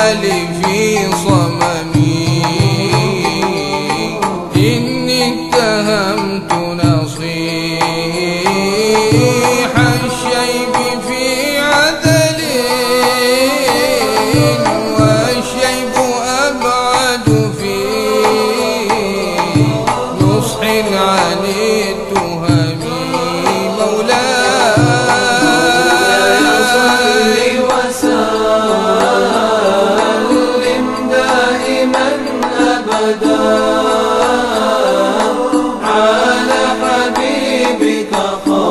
alivinho. ka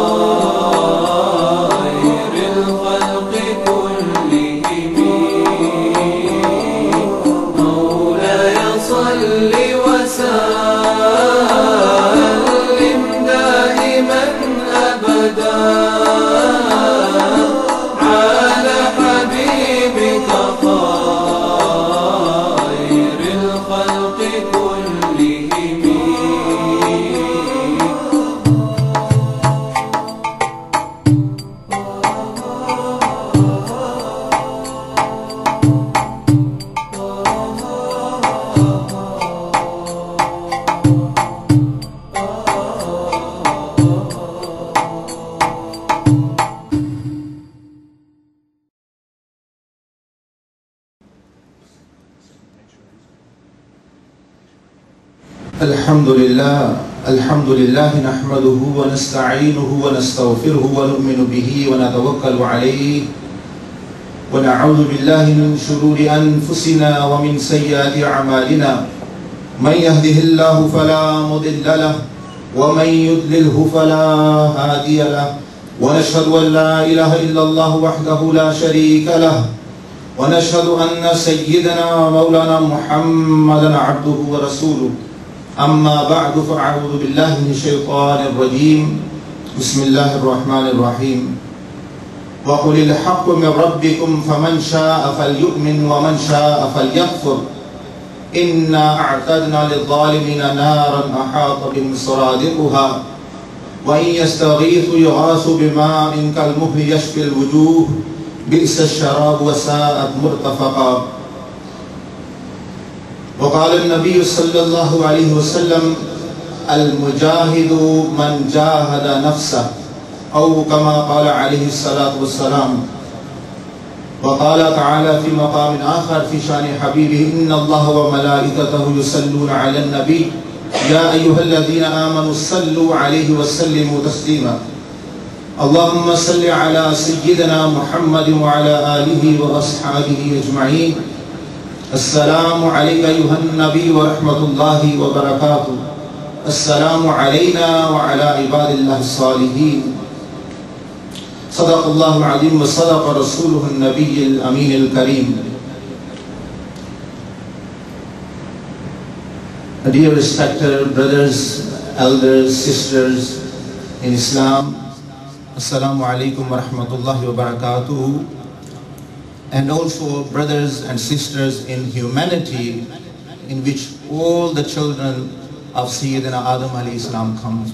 الحمد لله الحمد لله نحمده ونستعينه ونستغفره ونؤمن به ونتوكل عليه ونعوذ بالله من شرور أنفسنا ومن سيئات أعمالنا من يهده الله فلا مضل له ومن يضلله فلا هادي له. ونشهد أن لا إله إلا الله وحده لا شريك له. ونشهد أن سيدنا مولانا محمدا عبده ورسوله أما بعد، فأعوذ بالله من الشيطان الرجيم. بسم الله الرحمن الرحيم. وقل الحق من ربكم، فمن شاء فليؤمن ومن شاء فليكفر. إنا أعتدنا للظالمين نارا أحاط بهم سرادقها. وإن يستغيثوا يغاثوا بماء كالمهل يشفي الوجوه. بئس الشراب وساءت مرتفقا. وقال النبي صلى الله عليه وسلم، المجاهد من جاهد نفسه، أو كما قال عليه الصلاة والسلام. وقال تعالى في مقام آخر في شان حبيبه، إن الله وملائكته يصلون على النبي. يا أيها الذين آمنوا صلوا عليه وسلموا تسليما. اللهم صل على سيدنا محمد وعلى آله وأصحابه أجمعين. السلام عليك أيها النبي ورحمة الله وبركاته. السلام علينا وعلى عباد الله الصالحين. صدق الله العظيم وصدق رسوله النبي الأمين الكريم. Dear respected brothers, elders, sisters in Islam, Assalamu alaikum wa rahmatullahi wa barakatuh. And also brothers and sisters in humanity in which all the children of Sayyidina Adam alayhi salam come.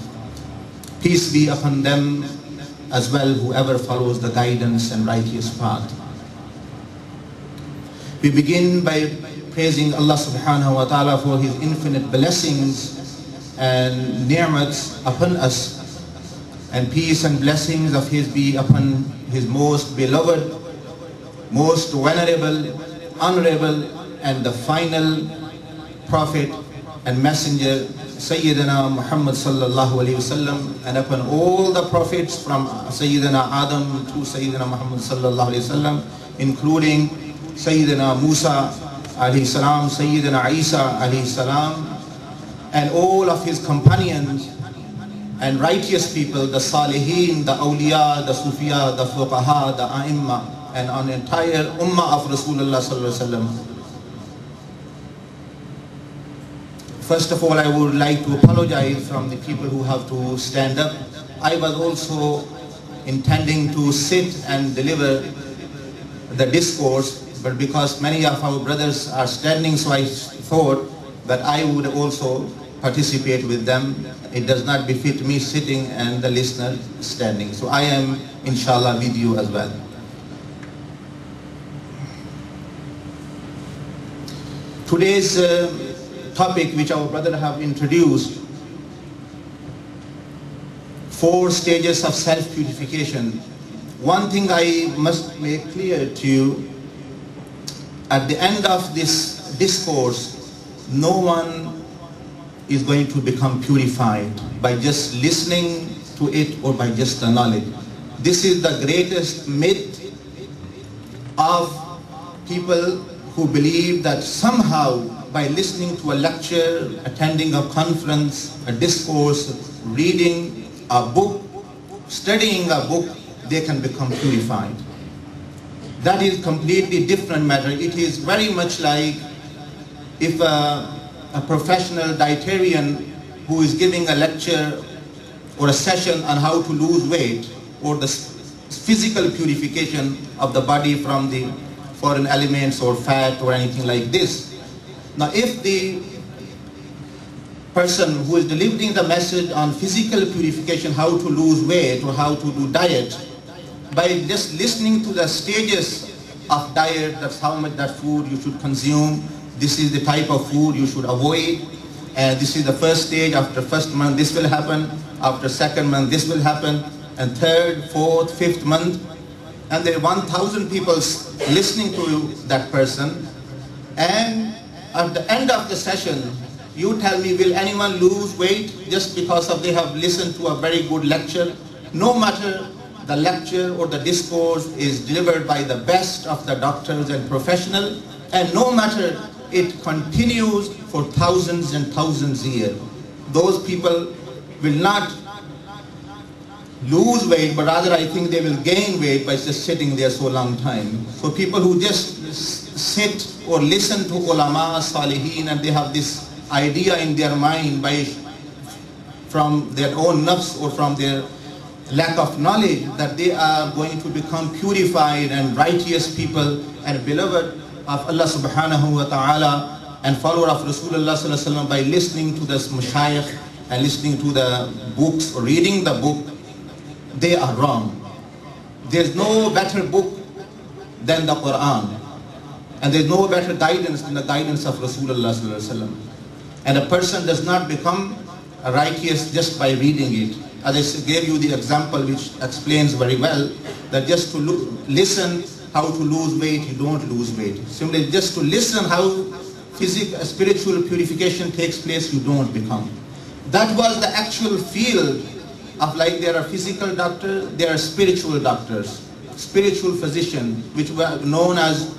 Peace be upon them as well whoever follows the guidance and righteous path. We begin by praising Allah subhanahu wa ta'ala for his infinite blessings and ni'mats upon us and peace and blessings of his be upon his most beloved most venerable, honorable, and the final prophet and messenger, Sayyidina Muhammad sallallahu alayhi wasallam, and upon all the prophets from Sayyidina Adam to Sayyidina Muhammad sallallahu alayhi wasallam, including Sayyidina Musa alayhi salam, Sayyidina Isa alayhi salam, and all of his companions and righteous people, the Salihin, the Awliya, the Sufiya, the Fuqaha, the A'imma, and on entire ummah of Rasulullah sallallahu. First of all, I would like to apologize from the people who have to stand up. I was also intending to sit and deliver the discourse, but because many of our brothers are standing, so I thought that I would also participate with them. It does not befit me sitting and the listener standing. So I am, inshallah, with you as well. Today's uh, topic which our brother have introduced four stages of self-purification. One thing I must make clear to you, at the end of this discourse, no one is going to become purified by just listening to it or by just the knowledge. This is the greatest myth of people who believe that somehow by listening to a lecture, attending a conference, a discourse, reading a book, studying a book, they can become purified. That is completely different matter. It is very much like if a, a professional dietarian who is giving a lecture or a session on how to lose weight or the physical purification of the body from the foreign elements or fat or anything like this. Now if the person who is delivering the message on physical purification, how to lose weight or how to do diet, by just listening to the stages of diet, that's how much that food you should consume, this is the type of food you should avoid, and this is the first stage, after first month this will happen, after second month this will happen, and third, fourth, fifth month, and there are 1,000 people listening to that person, and at the end of the session, you tell me, will anyone lose weight just because of they have listened to a very good lecture? No matter the lecture or the discourse is delivered by the best of the doctors and professionals, and no matter it continues for thousands and thousands years, those people will not lose weight, but rather I think they will gain weight by just sitting there so long time. So people who just sit or listen to ulama, salihin, and they have this idea in their mind by from their own nafs or from their lack of knowledge that they are going to become purified and righteous people and beloved of Allah subhanahu wa ta'ala and follower of Rasulullah sallallahu by listening to this mashayikh and listening to the books reading the book they are wrong. There's no better book than the Quran. And there's no better guidance than the guidance of Rasulullah. And a person does not become righteous just by reading it. As I gave you the example which explains very well that just to listen how to lose weight, you don't lose weight. Simply just to listen how physical, spiritual purification takes place, you don't become. That was the actual field of like there are physical doctors, there are spiritual doctors, spiritual physicians, which were known as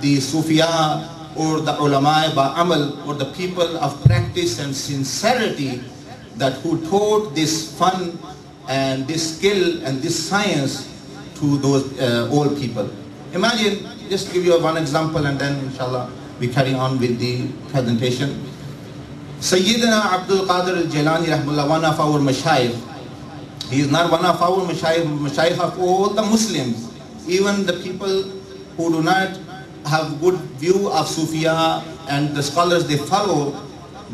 the Sufiya or the ulama ba'amal or the people of practice and sincerity that who taught this fun and this skill and this science to those uh, old people. Imagine, just give you one example and then inshallah we carry on with the presentation. Sayyidina Abdul Qadir al-Jilani one of our mashayikh, he is not one of our mashayikh, of all the Muslims, even the people who do not have good view of Sufiya and the scholars they follow,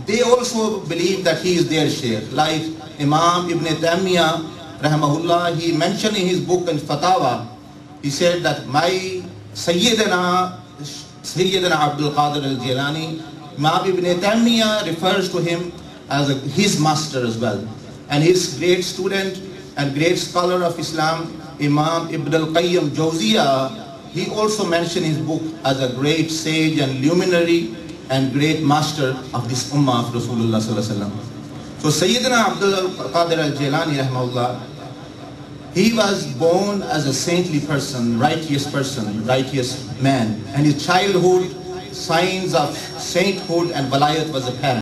they also believe that he is their sheikh. Like Imam Ibn Taymiyyah, rahimahullah, he mentioned in his book in Fatawa, he said that my Sayyidina, Sayyidina Abdul Qadir al-Jilani, Imam Ibn Taymiyyah refers to him as a, his master as well. And his great student and great scholar of Islam, Imam Ibn al-Qayyim Jawziyah, he also mentioned his book as a great sage and luminary and great master of this ummah of Rasulullah sallallahu. So Sayyidina Abdul Qadir al-Jilani he was born as a saintly person, righteous person, righteous man. And his childhood signs of sainthood and walayat was apparent.